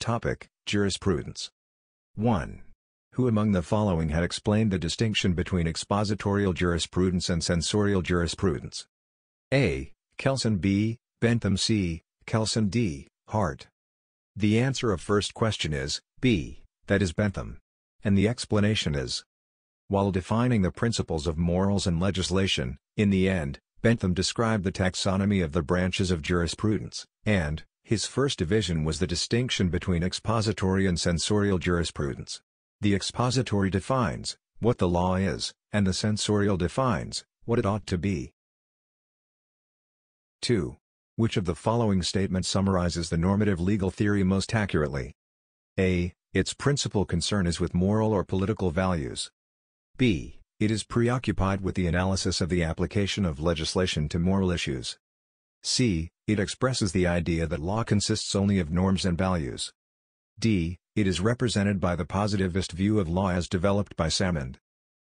Topic, Jurisprudence 1. Who among the following had explained the distinction between expositorial jurisprudence and censorial jurisprudence? A. Kelsen B., Bentham C., Kelsen D., Hart. The answer of first question is, B, that is Bentham. And the explanation is, while defining the principles of morals and legislation, in the end, Bentham described the taxonomy of the branches of jurisprudence, and, his first division was the distinction between expository and censorial jurisprudence. The expository defines what the law is, and the censorial defines what it ought to be. 2. Which of the following statements summarizes the normative legal theory most accurately? A. Its principal concern is with moral or political values. B. It is preoccupied with the analysis of the application of legislation to moral issues. C. It expresses the idea that law consists only of norms and values. D. It is represented by the positivist view of law as developed by Salmond.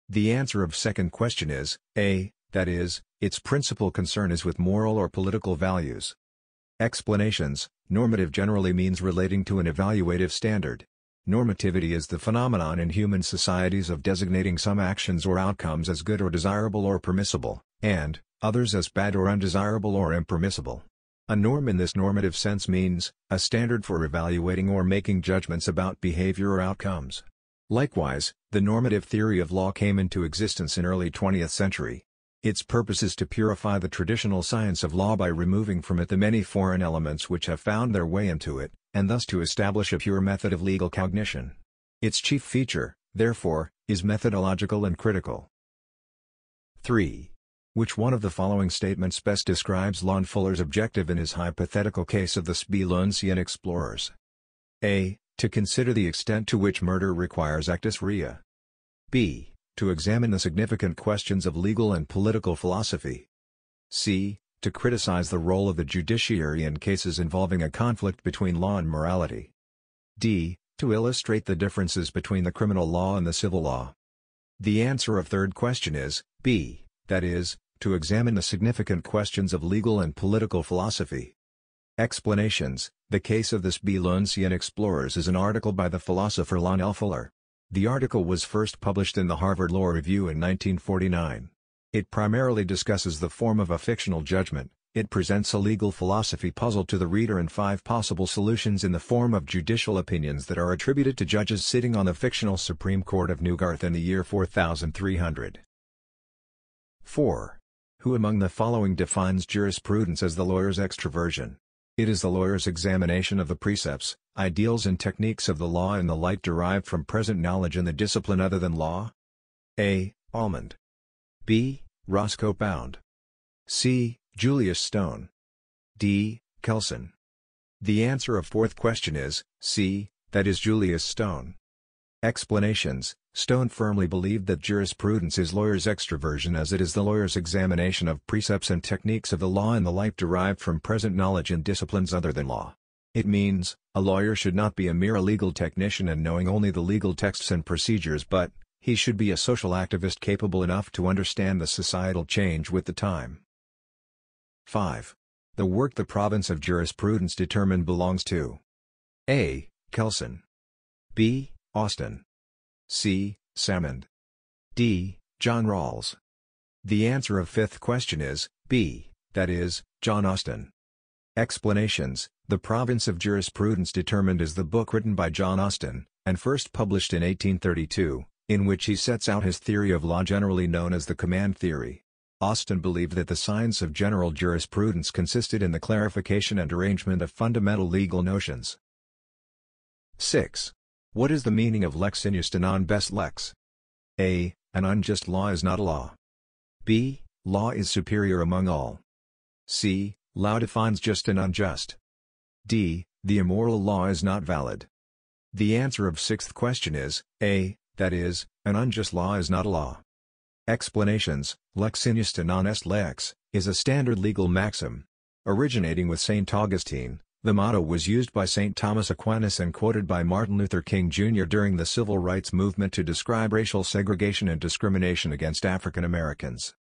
The answer of second question is, A, that is, its principal concern is with moral or political values. Explanations Normative generally means relating to an evaluative standard. Normativity is the phenomenon in human societies of designating some actions or outcomes as good or desirable or permissible, and, others as bad or undesirable or impermissible. A norm in this normative sense means, a standard for evaluating or making judgments about behavior or outcomes. Likewise, the normative theory of law came into existence in early 20th century. Its purpose is to purify the traditional science of law by removing from it the many foreign elements which have found their way into it, and thus to establish a pure method of legal cognition. Its chief feature, therefore, is methodological and critical. 3. Which one of the following statements best describes Lon Fuller's objective in his hypothetical case of the Speluncean explorers? A. To consider the extent to which murder requires actus rea. B. To examine the significant questions of legal and political philosophy. C to criticize the role of the judiciary in cases involving a conflict between law and morality. d. To illustrate the differences between the criminal law and the civil law. The answer of third question is, b. That is, to examine the significant questions of legal and political philosophy. Explanations The Case of the Speluncean Explorers is an article by the philosopher Lon L. Fuller. The article was first published in the Harvard Law Review in 1949. It primarily discusses the form of a fictional judgment, it presents a legal philosophy puzzle to the reader and five possible solutions in the form of judicial opinions that are attributed to judges sitting on the fictional Supreme Court of Newgarth in the year 4300. 4. Who among the following defines jurisprudence as the lawyer's extraversion? It is the lawyer's examination of the precepts, ideals and techniques of the law in the light derived from present knowledge in the discipline other than law. A. Almond. B. Roscoe Pound. C. Julius Stone. D. Kelsen. The answer of fourth question is, C, that is Julius Stone. Explanations Stone firmly believed that jurisprudence is lawyer's extraversion as it is the lawyer's examination of precepts and techniques of the law in the light derived from present knowledge in disciplines other than law. It means, a lawyer should not be a mere legal technician and knowing only the legal texts and procedures but, he should be a social activist capable enough to understand the societal change with the time. 5. The work the province of jurisprudence determined belongs to A. Kelsen B. Austin C. Salmond D. John Rawls The answer of fifth question is, B, that is, John Austin. Explanations The Province of Jurisprudence Determined is the book written by John Austin, and first published in 1832, in which he sets out his theory of law generally known as the command theory. Austin believed that the science of general jurisprudence consisted in the clarification and arrangement of fundamental legal notions. 6. What is the meaning of lex injusta non est lex? A. An unjust law is not a law. B. Law is superior among all. C. Law defines just and unjust. D. The immoral law is not valid. The answer of sixth question is, A that is, an unjust law is not a law. Explanations, lex injusta non est lex, is a standard legal maxim. Originating with St. Augustine, the motto was used by St. Thomas Aquinas and quoted by Martin Luther King Jr. during the Civil Rights Movement to describe racial segregation and discrimination against African Americans.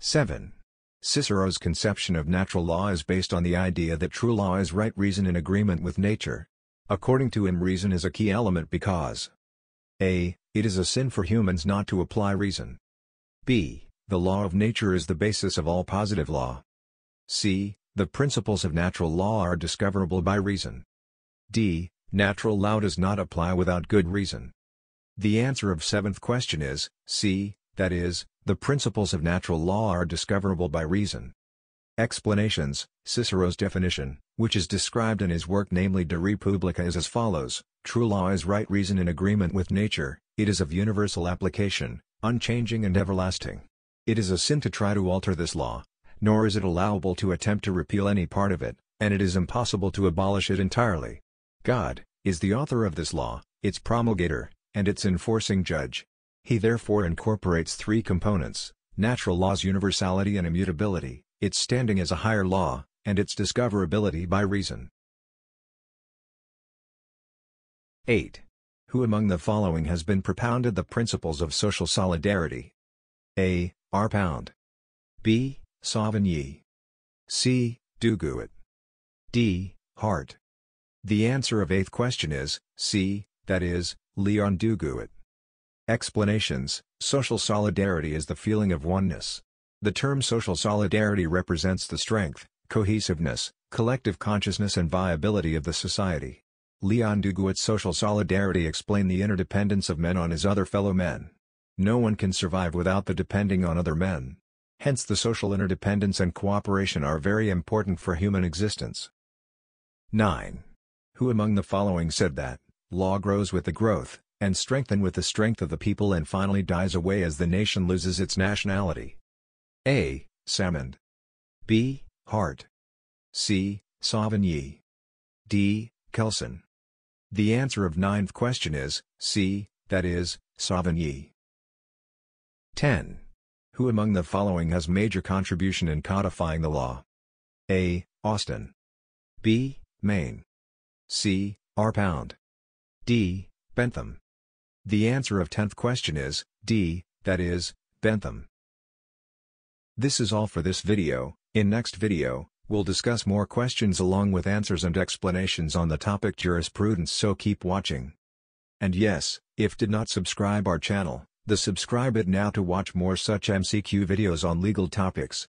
7. Cicero's conception of natural law is based on the idea that true law is right reason in agreement with nature. According to him reason is a key element because a. It is a sin for humans not to apply reason. b. The law of nature is the basis of all positive law. c. The principles of natural law are discoverable by reason. d. Natural law does not apply without good reason. The answer of seventh question is, c, that is, the principles of natural law are discoverable by reason. Explanations Cicero's definition, which is described in his work namely De Republica is as follows, True law is right reason in agreement with nature, it is of universal application, unchanging and everlasting. It is a sin to try to alter this law, nor is it allowable to attempt to repeal any part of it, and it is impossible to abolish it entirely. God, is the author of this law, its promulgator, and its enforcing judge. He therefore incorporates three components, natural law's universality and immutability, its standing as a higher law, and its discoverability by reason. 8. Who among the following has been propounded the principles of social solidarity? A. R. Pound B. Savigny C. Duguit D. Hart The answer of eighth question is, C, that is, Leon Duguit. Explanations Social solidarity is the feeling of oneness. The term social solidarity represents the strength, cohesiveness, collective consciousness and viability of the society. Leon Duguit's social solidarity explained the interdependence of men on his other fellow men. No one can survive without the depending on other men. Hence the social interdependence and cooperation are very important for human existence. 9. Who among the following said that, law grows with the growth, and strengthen with the strength of the people and finally dies away as the nation loses its nationality. A. Salmond B. Hart C. Savigny D. Kelsen The answer of ninth question is, C, that is, Savigny. 10. Who among the following has major contribution in codifying the law? A. Austin B. Maine C. R. Pound D. Bentham the answer of 10th question is, D, that is, Bentham. This is all for this video, in next video, we'll discuss more questions along with answers and explanations on the topic jurisprudence so keep watching. And yes, if did not subscribe our channel, the subscribe it now to watch more such MCQ videos on legal topics.